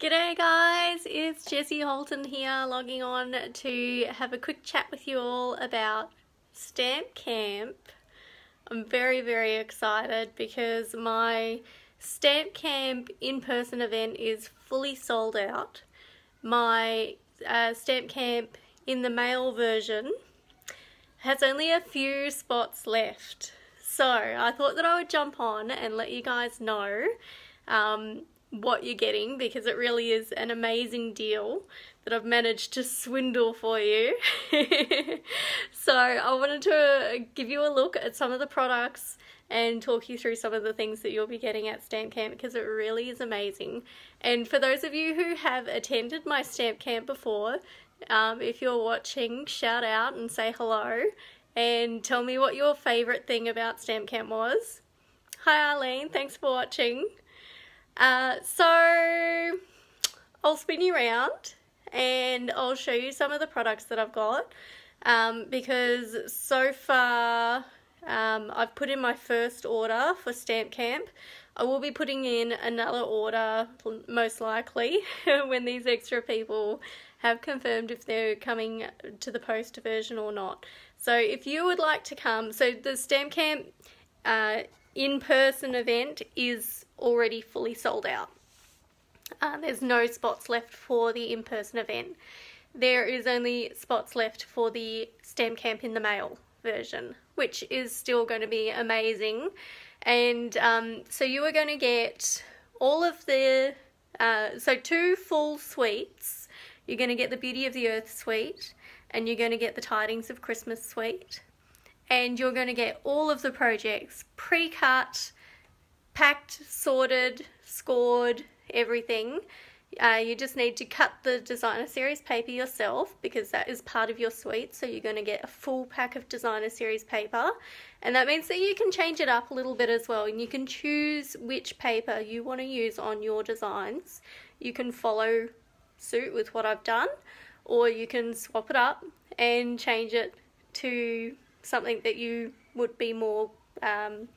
G'day guys, it's Jessie Holton here logging on to have a quick chat with you all about Stamp Camp. I'm very very excited because my Stamp Camp in-person event is fully sold out. My uh, Stamp Camp in the mail version has only a few spots left. So I thought that I would jump on and let you guys know um, what you're getting because it really is an amazing deal that I've managed to swindle for you. so I wanted to give you a look at some of the products and talk you through some of the things that you'll be getting at Stamp Camp because it really is amazing. And for those of you who have attended my Stamp Camp before, um, if you're watching, shout out and say hello and tell me what your favourite thing about Stamp Camp was. Hi Arlene, thanks for watching. Uh, so I'll spin you around and I'll show you some of the products that I've got um, because so far um, I've put in my first order for Stamp Camp. I will be putting in another order most likely when these extra people have confirmed if they're coming to the post version or not. So if you would like to come, so the Stamp Camp uh, in-person event is already fully sold out. Uh, there's no spots left for the in-person event. There is only spots left for the Stamp Camp in the Mail version, which is still going to be amazing. And um, so you are going to get all of the, uh, so two full suites. You're going to get the Beauty of the Earth suite, and you're going to get the Tidings of Christmas suite and you're going to get all of the projects pre-cut, packed, sorted, scored, everything. Uh, you just need to cut the designer series paper yourself because that is part of your suite so you're going to get a full pack of designer series paper and that means that you can change it up a little bit as well and you can choose which paper you want to use on your designs you can follow suit with what I've done or you can swap it up and change it to something that you would be more um,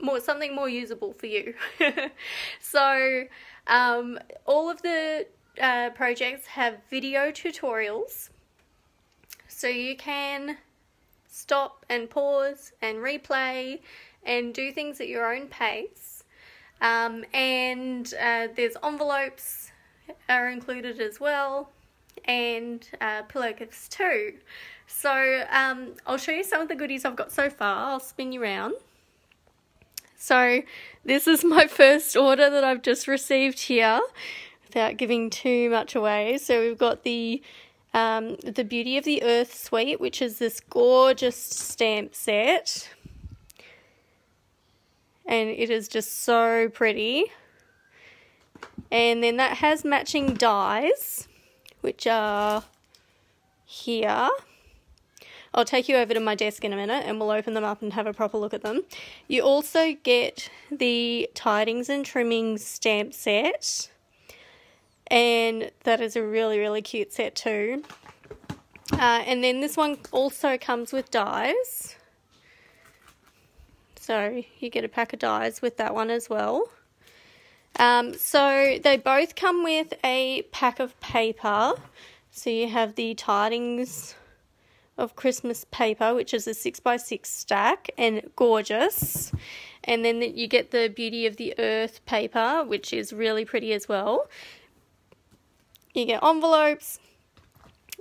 more something more usable for you. so um, all of the uh, projects have video tutorials so you can stop and pause and replay and do things at your own pace um, and uh, there's envelopes are included as well and uh, pillow gifts too so um, I'll show you some of the goodies I've got so far. I'll spin you around. So this is my first order that I've just received here without giving too much away. So we've got the um, the Beauty of the Earth suite, which is this gorgeous stamp set. And it is just so pretty. And then that has matching dies, which are here. I'll take you over to my desk in a minute and we'll open them up and have a proper look at them. You also get the Tidings and Trimmings stamp set. And that is a really, really cute set too. Uh, and then this one also comes with dies. So you get a pack of dies with that one as well. Um, so they both come with a pack of paper. So you have the Tidings of Christmas paper, which is a 6x6 stack and gorgeous. And then you get the Beauty of the Earth paper, which is really pretty as well. You get envelopes.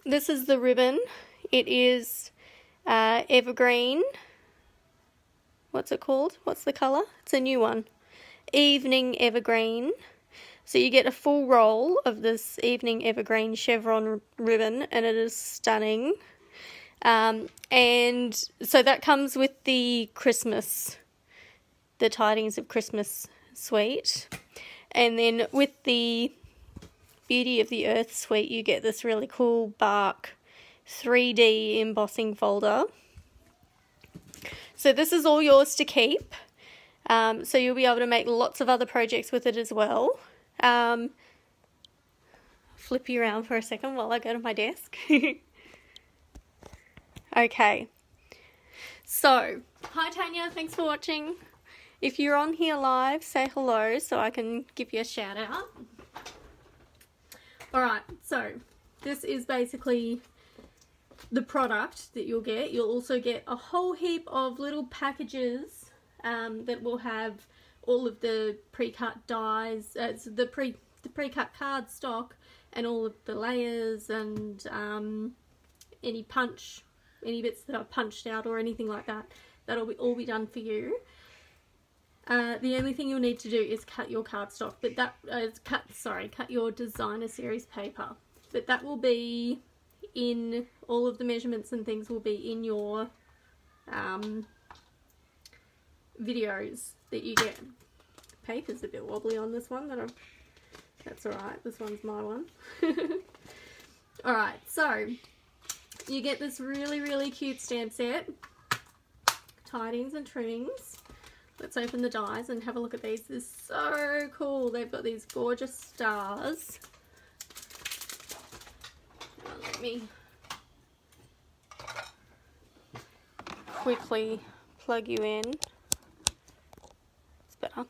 This is the ribbon. It is uh, evergreen. What's it called? What's the colour? It's a new one. Evening evergreen. So you get a full roll of this evening evergreen chevron ribbon and it is stunning. Um, and so that comes with the Christmas, the Tidings of Christmas suite. And then with the Beauty of the Earth suite, you get this really cool bark 3D embossing folder. So this is all yours to keep. Um, so you'll be able to make lots of other projects with it as well. Um, flip you around for a second while I go to my desk. Okay. So, hi Tanya, thanks for watching. If you're on here live, say hello so I can give you a shout out. Alright, so this is basically the product that you'll get. You'll also get a whole heap of little packages um, that will have all of the pre-cut dies, uh, the pre the pre-cut card stock and all of the layers and um, any punch, any bits that I've punched out or anything like that. That'll be all be done for you. Uh, the only thing you'll need to do is cut your cardstock, but that uh, cut sorry, cut your designer series paper. But that will be in all of the measurements and things will be in your um, videos that you get. Paper's a bit wobbly on this one, but I'm, that's alright. This one's my one. alright, so you get this really, really cute stamp set. Tidings and trimmings. Let's open the dies and have a look at these. This is so cool. They've got these gorgeous stars. Now let me quickly plug you in. It's better.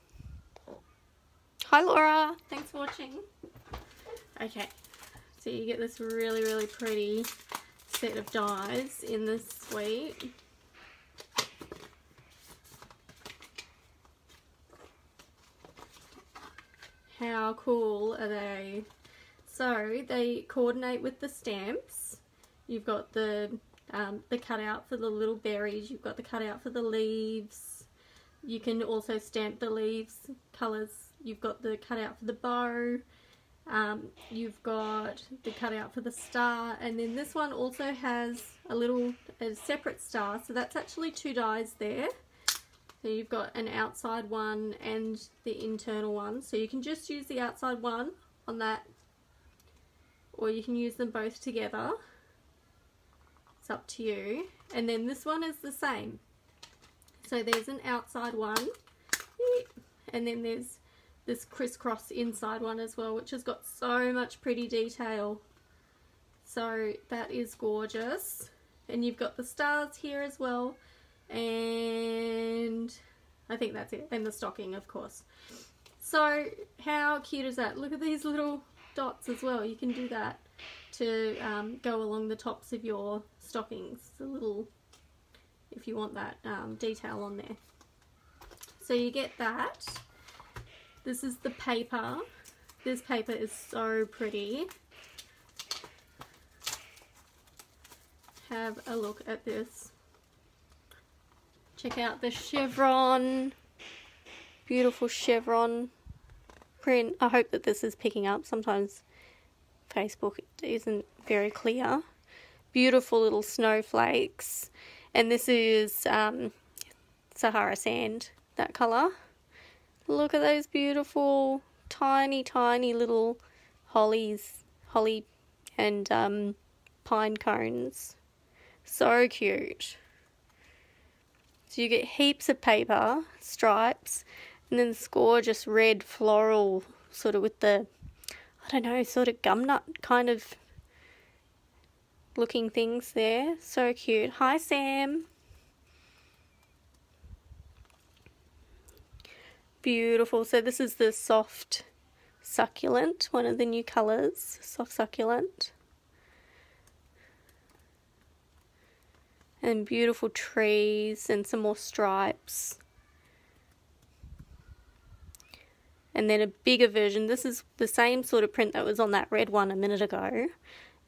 Hi Laura, thanks for watching. Okay, so you get this really, really pretty set of dies in this suite. How cool are they? So they coordinate with the stamps. You've got the um, the cutout for the little berries. You've got the cutout for the leaves. You can also stamp the leaves colours. You've got the cutout for the bow. Um, you've got the cutout for the star and then this one also has a little a separate star so that's actually two dies there so you've got an outside one and the internal one. So you can just use the outside one on that or you can use them both together. It's up to you. And then this one is the same. So there's an outside one and then there's this crisscross inside one as well which has got so much pretty detail. So that is gorgeous. And you've got the stars here as well. And I think that's it. And the stocking of course. So how cute is that? Look at these little dots as well. You can do that to um, go along the tops of your stockings. A little if you want that um, detail on there. So you get that this is the paper this paper is so pretty have a look at this Check out the chevron. Beautiful chevron print. I hope that this is picking up. Sometimes Facebook isn't very clear. Beautiful little snowflakes. And this is um, Sahara sand, that colour. Look at those beautiful, tiny, tiny little hollies, holly and um, pine cones. So cute. So you get heaps of paper, stripes, and then this gorgeous red floral sort of with the, I don't know, sort of gum nut kind of looking things there. So cute. Hi, Sam. Beautiful. So this is the soft succulent, one of the new colours, soft succulent. and beautiful trees and some more stripes. And then a bigger version. This is the same sort of print that was on that red one a minute ago,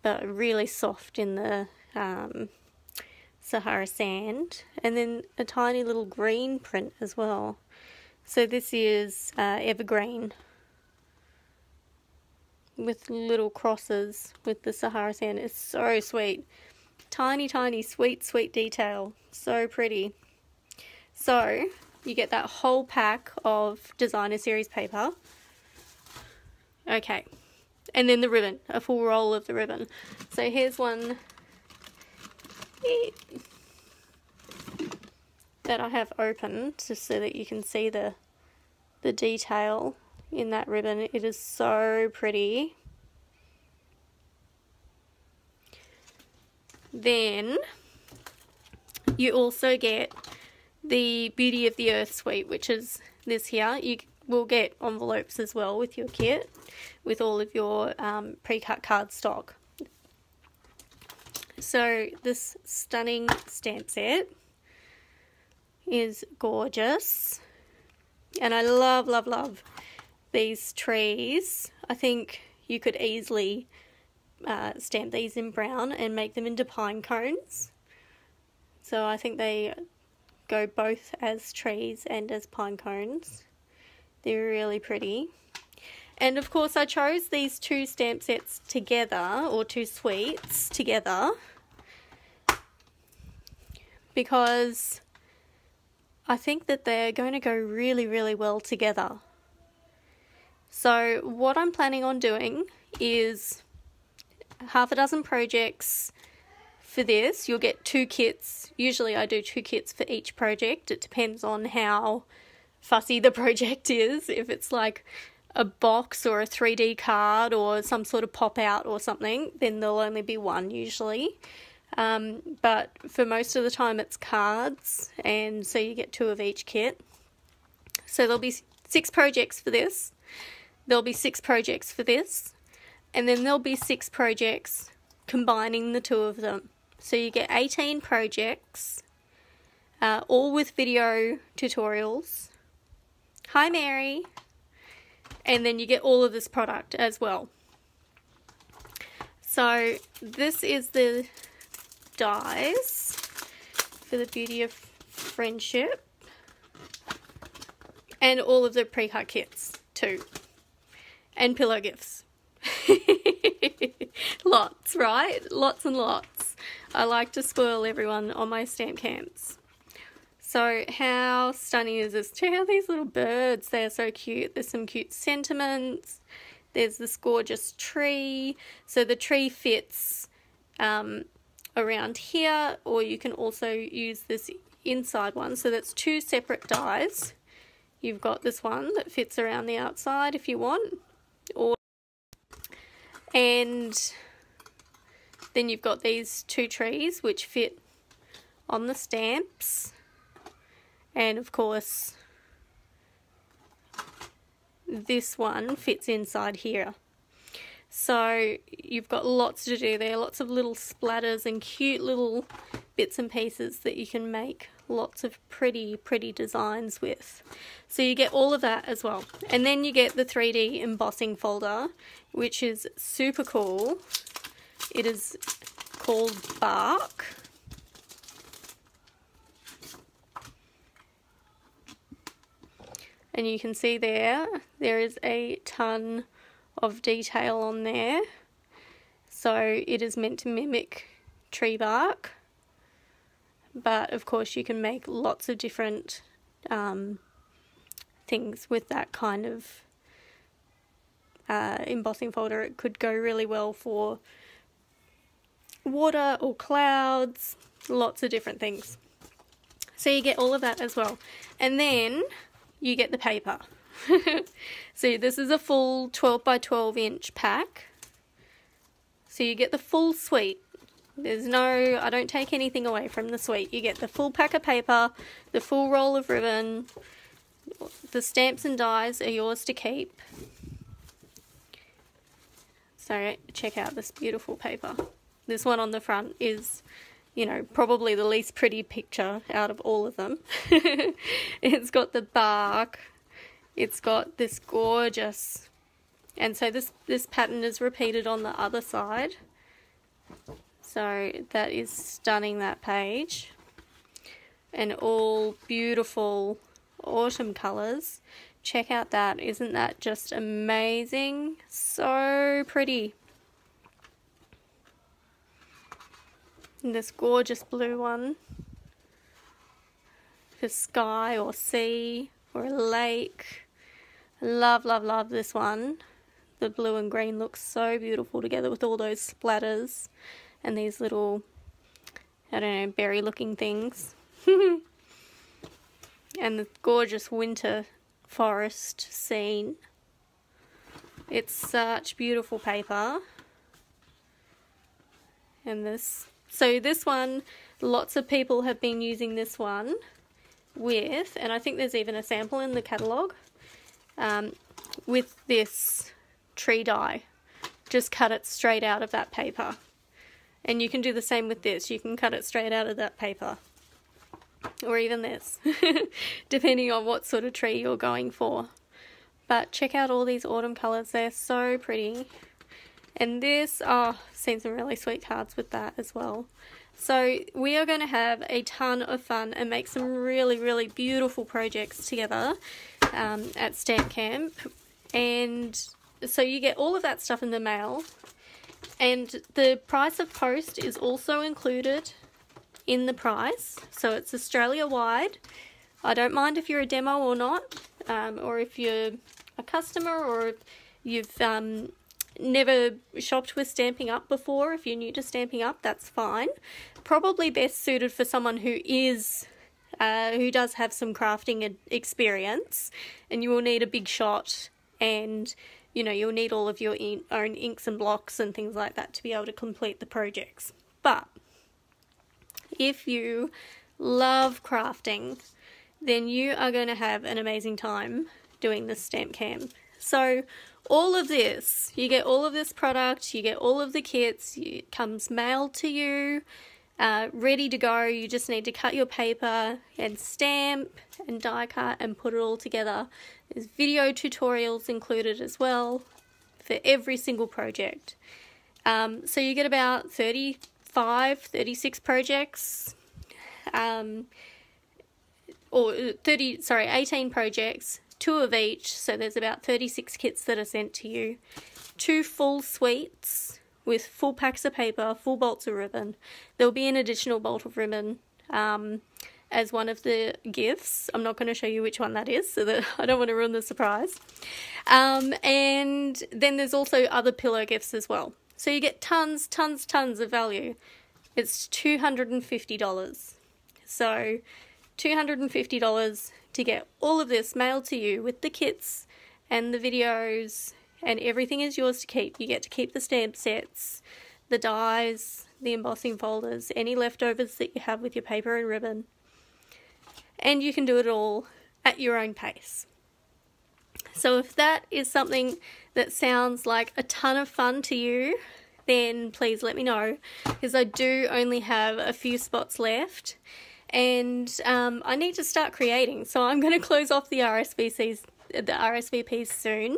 but really soft in the um, Sahara sand. And then a tiny little green print as well. So this is uh, evergreen with little crosses with the Sahara sand. It's so sweet. Tiny, tiny, sweet, sweet detail. So pretty. So, you get that whole pack of designer series paper. Okay. And then the ribbon, a full roll of the ribbon. So here's one that I have open just so that you can see the the detail in that ribbon. It is so pretty. Then you also get the Beauty of the Earth suite, which is this here. You will get envelopes as well with your kit, with all of your um, pre-cut card stock. So this stunning stamp set is gorgeous. And I love, love, love these trees. I think you could easily uh, stamp these in brown and make them into pine cones. So I think they go both as trees and as pine cones. They're really pretty. And of course I chose these two stamp sets together, or two suites together, because I think that they're going to go really, really well together. So what I'm planning on doing is half a dozen projects for this. You'll get two kits. Usually I do two kits for each project. It depends on how fussy the project is. If it's like a box or a 3D card or some sort of pop out or something, then there'll only be one usually. Um, but for most of the time, it's cards, and so you get two of each kit. So there'll be six projects for this, there'll be six projects for this, and then there'll be six projects combining the two of them. So you get 18 projects, uh, all with video tutorials. Hi, Mary. And then you get all of this product as well. So this is the dies for the beauty of friendship and all of the pre-cut kits too and pillow gifts. Lots right? Lots and lots. I like to spoil everyone on my stamp camps. So how stunning is this? Check out these little birds. They're so cute. There's some cute sentiments. There's this gorgeous tree. So the tree fits um, around here or you can also use this inside one. So that's two separate dies. You've got this one that fits around the outside if you want or and then you've got these two trees which fit on the stamps. And of course this one fits inside here so you've got lots to do there, lots of little splatters and cute little bits and pieces that you can make lots of pretty, pretty designs with. So you get all of that as well. And then you get the 3D embossing folder, which is super cool. It is called Bark. And you can see there, there is a ton of detail on there. So it is meant to mimic tree bark, but of course you can make lots of different um, things with that kind of uh, embossing folder. It could go really well for water or clouds, lots of different things. So you get all of that as well. And then you get the paper. so this is a full 12 by 12 inch pack. So you get the full suite. There's no, I don't take anything away from the suite. You get the full pack of paper, the full roll of ribbon, the stamps and dies are yours to keep. So check out this beautiful paper. This one on the front is, you know, probably the least pretty picture out of all of them. it's got the bark, it's got this gorgeous and so this this pattern is repeated on the other side. So that is stunning that page. And all beautiful autumn colors check out that. Isn't that just amazing? So pretty. And this gorgeous blue one. For sky or sea or a lake. Love, love, love this one. The blue and green looks so beautiful together with all those splatters and these little, I don't know, berry looking things. and the gorgeous winter forest scene. It's such beautiful paper. And this, so this one, lots of people have been using this one with, and I think there's even a sample in the catalogue, um, with this tree die. Just cut it straight out of that paper. And you can do the same with this. You can cut it straight out of that paper. Or even this, depending on what sort of tree you're going for. But check out all these autumn colours. They're so pretty. And this, oh, seen some really sweet cards with that as well. So we are going to have a ton of fun and make some really, really beautiful projects together um, at Stamp Camp. And so you get all of that stuff in the mail. And the price of post is also included in the price. So it's Australia wide. I don't mind if you're a demo or not, um, or if you're a customer, or you've um, never shopped with Stampin' Up before, if you're new to Stampin' Up, that's fine. Probably best suited for someone who is, uh, who does have some crafting experience, and you will need a big shot, and you know, you'll need all of your in own inks and blocks and things like that to be able to complete the projects. But if you love crafting, then you are going to have an amazing time doing this stamp camp. So all of this, you get all of this product, you get all of the kits, it comes mailed to you, uh, ready to go. You just need to cut your paper and stamp and die cut and put it all together. There's video tutorials included as well for every single project. Um, so you get about 35, 36 projects, um, or 30, sorry, 18 projects two of each, so there's about 36 kits that are sent to you. Two full suites with full packs of paper, full bolts of ribbon. There'll be an additional bolt of ribbon um, as one of the gifts. I'm not going to show you which one that is, so that I don't want to ruin the surprise. Um, and then there's also other pillow gifts as well. So you get tons, tons, tons of value. It's $250. So $250 to get all of this mailed to you with the kits and the videos and everything is yours to keep. You get to keep the stamp sets, the dies, the embossing folders, any leftovers that you have with your paper and ribbon. And you can do it all at your own pace. So if that is something that sounds like a ton of fun to you, then please let me know because I do only have a few spots left and um, I need to start creating. So I'm going to close off the RSVPs, the RSVPs soon,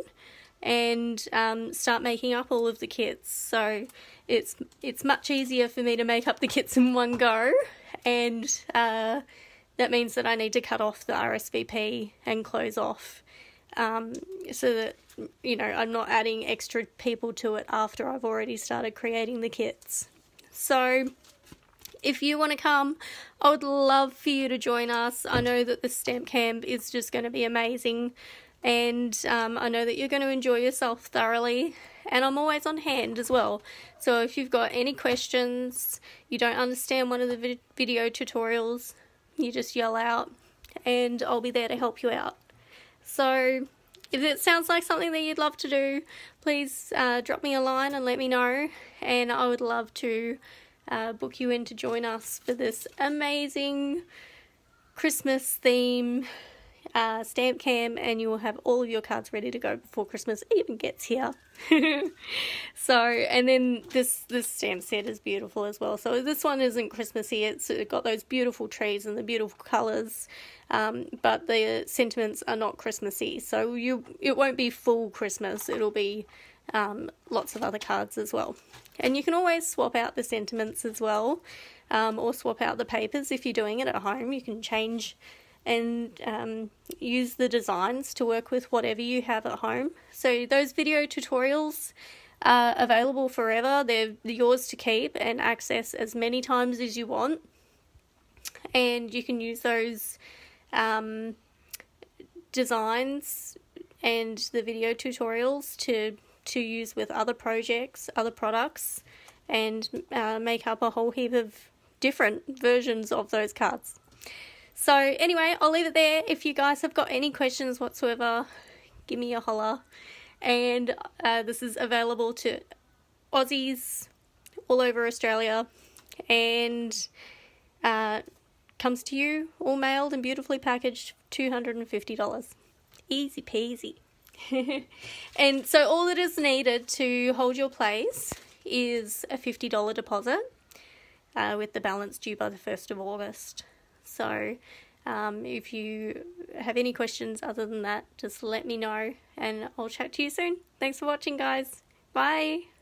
and um, start making up all of the kits. So it's it's much easier for me to make up the kits in one go, and uh, that means that I need to cut off the RSVP and close off, um, so that you know I'm not adding extra people to it after I've already started creating the kits. So if you want to come, I would love for you to join us. I know that the stamp camp is just going to be amazing, and um, I know that you're going to enjoy yourself thoroughly. And I'm always on hand as well. So if you've got any questions, you don't understand one of the vid video tutorials, you just yell out, and I'll be there to help you out. So if it sounds like something that you'd love to do, please uh, drop me a line and let me know, and I would love to uh, book you in to join us for this amazing Christmas theme uh, stamp cam and you will have all of your cards ready to go before Christmas even gets here. so, and then this this stamp set is beautiful as well. So this one isn't Christmassy. It's got those beautiful trees and the beautiful colours, um, but the sentiments are not Christmassy. So you it won't be full Christmas. It'll be um, lots of other cards as well. And you can always swap out the sentiments as well, um, or swap out the papers if you're doing it at home. You can change and um, use the designs to work with whatever you have at home. So those video tutorials are available forever. They're yours to keep and access as many times as you want. And you can use those um, designs and the video tutorials to to use with other projects, other products, and uh, make up a whole heap of different versions of those cards. So, anyway, I'll leave it there. If you guys have got any questions whatsoever, give me a holler. And uh, this is available to Aussies all over Australia and uh, comes to you all mailed and beautifully packaged $250. Easy peasy. and so all that is needed to hold your place is a $50 deposit uh, with the balance due by the 1st of August. So um, if you have any questions other than that, just let me know and I'll chat to you soon. Thanks for watching, guys. Bye.